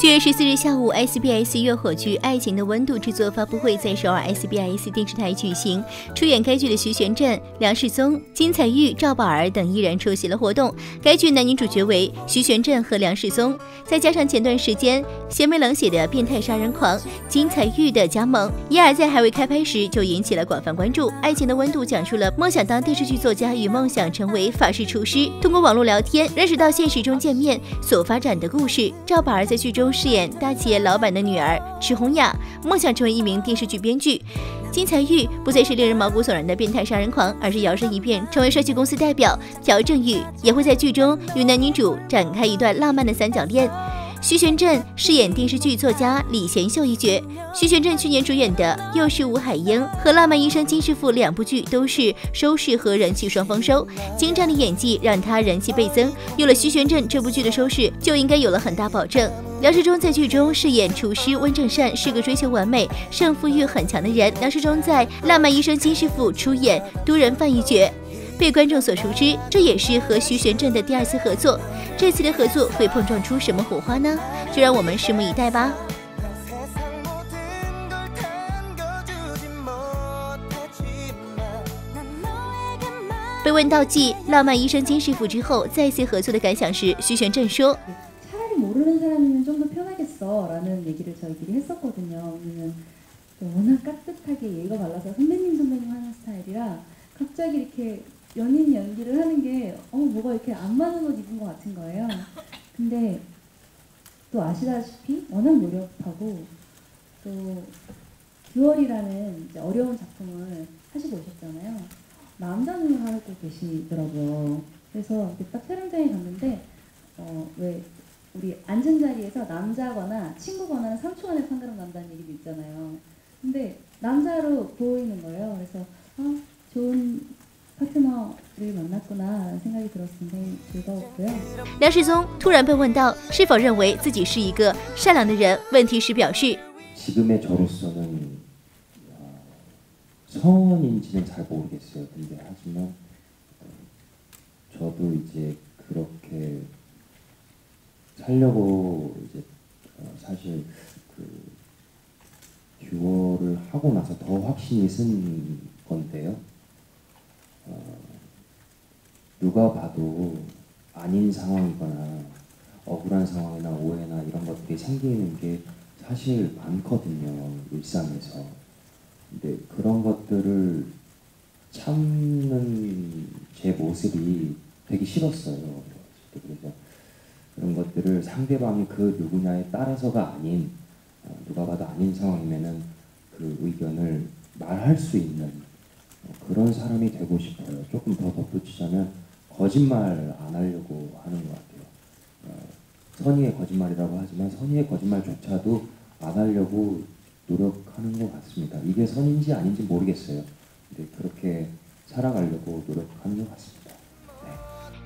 七月十四日下午，SBS 月火剧《爱情的温度》制作发布会，在首尔 SBS 电视台举行。出演该剧的徐玄振、梁世宗、金彩玉、赵宝儿等依然出席了活动。该剧男女主角为徐玄振和梁世宗，再加上前段时间邪魅冷血的变态杀人狂金彩玉的加盟，因而在还未开拍时就引起了广泛关注。《爱情的温度》讲述了梦想当电视剧作家与梦想成为法式厨师，通过网络聊天认识到现实中见面所发展的故事。赵宝儿在剧中。饰演大企业老板的女儿池红雅，梦想成为一名电视剧编剧。金财玉不再是令人毛骨悚然的变态杀人狂，而是摇身一变成为帅气公司代表。朴正玉也会在剧中与男女主展开一段浪漫的三角恋。徐玄振饰演电视剧作家李贤秀一角。徐玄振去年主演的《又是吴海英》和《浪漫医生金师傅》两部剧都是收视和人气双丰收，精湛的演技让他人气倍增。有了徐玄振这部剧的收视，就应该有了很大保证。梁世忠在剧中饰演厨师温正善，是个追求完美、胜负欲很强的人。梁世忠在《浪漫医生金师傅》出演都人范一角，被观众所熟知。这也是和徐玄振的第二次合作，这次的合作会碰撞出什么火花呢？就让我们拭目以待吧。被问到《继《浪漫医生金师傅》之后再次合作的感想时，徐玄振说。 모르는 사람이면 좀 더 편하겠어라는 얘기를 저희끼리 했었거든요. 우리는 워낙 깍듯하게 예의가 발라서 선배님 선배님 하는 스타일이라 갑자기 이렇게 연인 연기를 하는 게 어, 뭐가 이렇게 안 맞는 옷 입은 것 같은 거예요. 근데 또 아시다시피 워낙 노력하고 또 듀얼이라는 어려운 작품을 하시고 오셨잖아요. 남자는 하고 계시더라고요. 그래서 딱 촬영장에 갔는데 어, 왜 우리 앉은 자리에서 남자거나 친구거나 3초 안에 판가름 난다는 얘기도 있잖아요. 근데 남자로 보이는 거예요. 그래서 아, 좋은 파트너를 만났구나 생각이 들었는데 즐거웠고요. 廖世聪突然被问到是否认为自己是一个善良的人问题时表示：“지금의 저로서는 어, 성인지는잘 모르겠어요. 근데 하지만 어, 저도 이제 그렇게 살려고 이제 어, 사실 그 듀오를 하고 나서 더 확신이 쓴 건데요. 어, 누가 봐도 아닌 상황이거나 억울한 상황이나 오해나 이런 것들이 생기는 게 사실 많거든요 일상에서. 근데 그런 것들을 참는 제 모습이 되게 싫었어요. 그래서 그런 것들을 상대방이 그 누구냐에 따라서가 아닌 어, 누가 봐도 아닌 상황이면은 그 의견을 말할 수 있는 어, 그런 사람이 되고 싶어요. 조금 더 덧붙이자면 거짓말 안 하려고 하는 것 같아요. 어, 선의의 거짓말이라고 하지만 선의의 거짓말조차도 안 하려고 노력하는 것 같습니다. 이게 선인지 아닌지 모르겠어요. 근데 그렇게 살아가려고 노력하는 것 같습니다.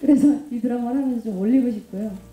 그래서 이 드라마를 하면서 좀 올리고 싶고요.